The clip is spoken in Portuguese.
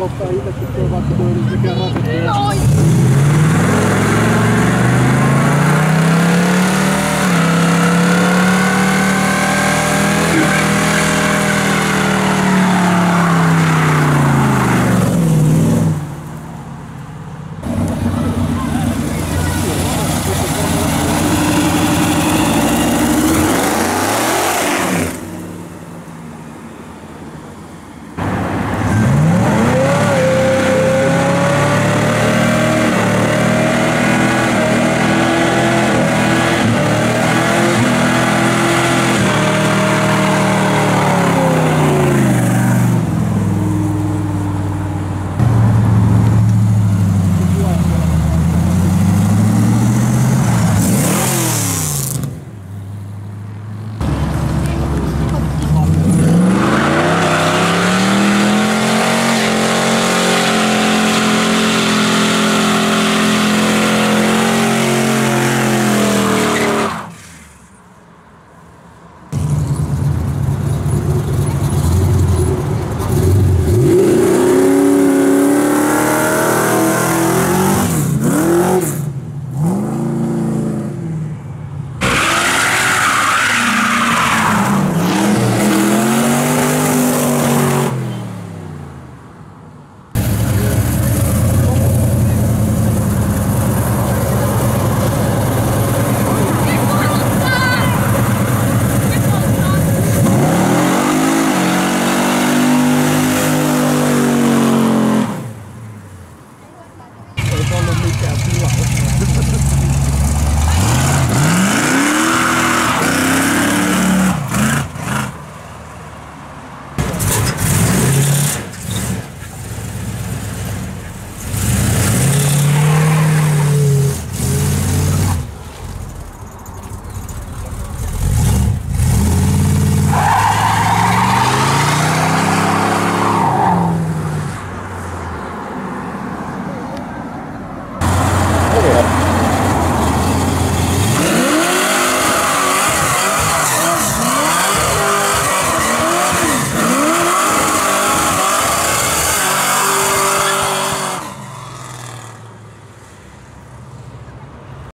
colocar aí daqui para o batedor de garrafa.